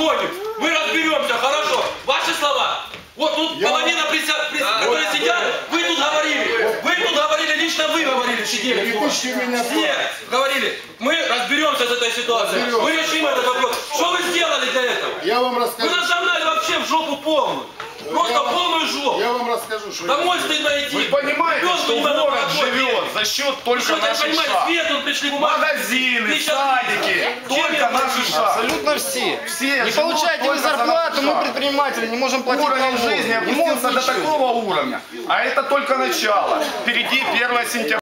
позвоним, мы разберемся, хорошо. Ваши слова. Вот тут Я- половина, прися- прис- которые сидят, вы тут говорили. Вы тут говорили, лично вы говорили, сидели. Не пушите меня. Все говорили, мы разберемся с этой ситуацией. Мы решим этот вопрос. Что вы сделали для этого? Я вам Вы расскажу. нас загнали вообще в жопу полную. Просто Я полную жопу. Я вам расскажу, что я Домой стыдно идти. Вы понимаете, Ребенку что город живет за счет Вы только что, наших понимаете, шаг. свет тут пришли бумаги. Магазины, садики, только я? Шаг. Абсолютно все. Все Не получаете вы зарплату, мы предприниматели, не можем платить Уровень налоги. жизни опустился до такого уровня. А это только начало. Впереди 1 сентября.